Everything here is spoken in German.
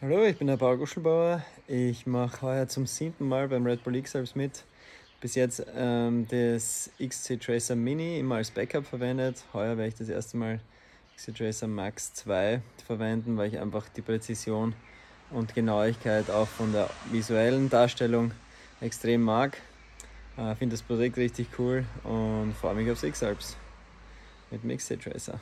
Hallo, ich bin der Paul Guschelbauer. Ich mache heuer zum siebten Mal beim Red Bull X-Alps mit. Bis jetzt ähm, das XC Tracer Mini immer als Backup verwendet. Heuer werde ich das erste Mal XC Tracer Max 2 verwenden, weil ich einfach die Präzision und Genauigkeit auch von der visuellen Darstellung extrem mag. Ich äh, finde das Projekt richtig cool und freue mich aufs X-Alps mit dem XC Tracer.